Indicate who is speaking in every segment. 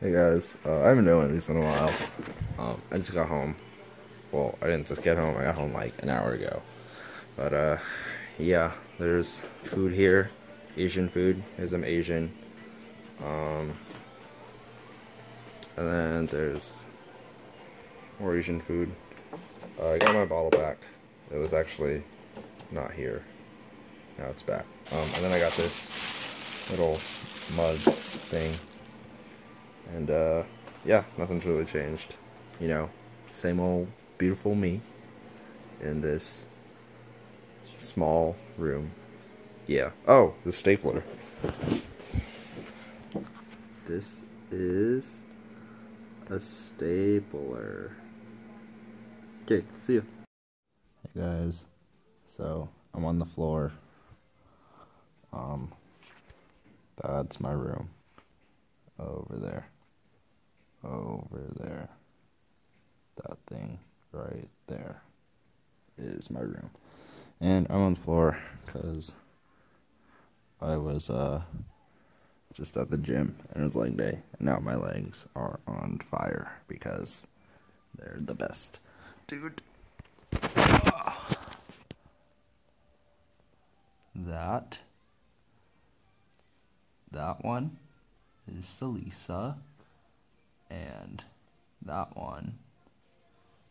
Speaker 1: Hey guys, uh, I haven't done these in a while. Um, I just got home. Well, I didn't just get home, I got home like an hour ago. But uh, yeah, there's food here, Asian food, because I'm Asian. Um, and then there's more Asian food. Uh, I got my bottle back. It was actually not here. Now it's back. Um, and then I got this little mug thing and uh, yeah, nothing's really changed. You know, same old beautiful me in this small room. Yeah. Oh, the stapler. This is a stapler. Okay, see ya. Hey guys, so I'm on the floor. Um, that's my room over there over there. That thing right there is my room. And I'm on the floor because I was uh, just at the gym and it was leg day. And now my legs are on fire because they're the best. Dude. That. That one is Salisa and that one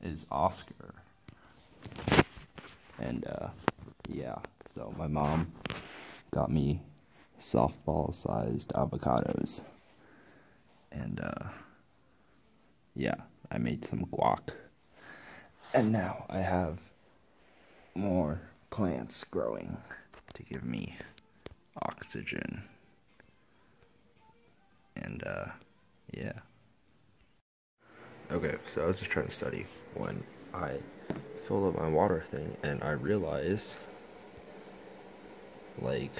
Speaker 1: is Oscar. And uh, yeah, so my mom got me softball sized avocados. And uh, yeah, I made some guac. And now I have more plants growing to give me oxygen. And uh, yeah. Okay, so I was just trying to study when I filled up my water thing and I realized, like,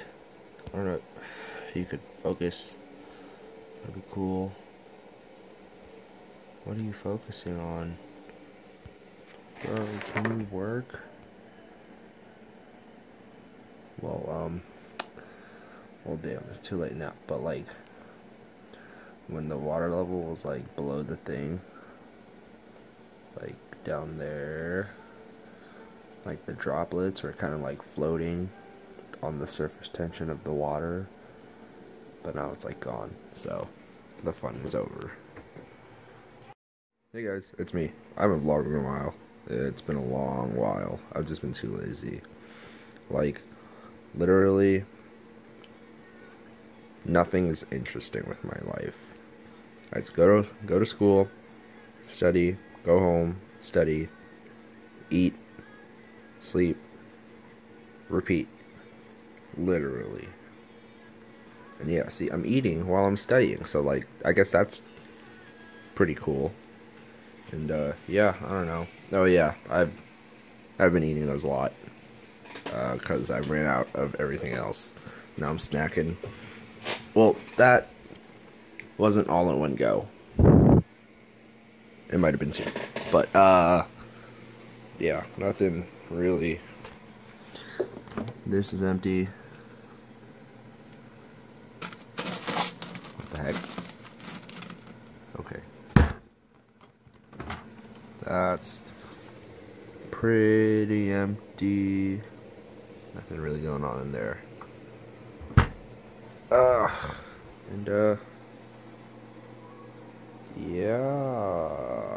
Speaker 1: I don't know, you could focus. That'd be cool. What are you focusing on? Bro, can you work? Well, um, well, damn, it's too late now, but like, when the water level was like below the thing, down there like the droplets are kind of like floating on the surface tension of the water but now it's like gone so the fun is over. Hey guys it's me. I haven't vlogged in a while. It's been a long while. I've just been too lazy. Like literally nothing is interesting with my life. I just go to go to school study go home, study, eat, sleep, repeat. Literally. And yeah, see, I'm eating while I'm studying, so like, I guess that's pretty cool. And uh, yeah, I don't know. Oh yeah, I've I've been eating those a lot because uh, I ran out of everything else. Now I'm snacking. Well, that wasn't all in one go. It might have been two. But, uh, yeah, nothing really. This is empty. What the heck? Okay. That's pretty empty. Nothing really going on in there. Uh, and, uh, yeah.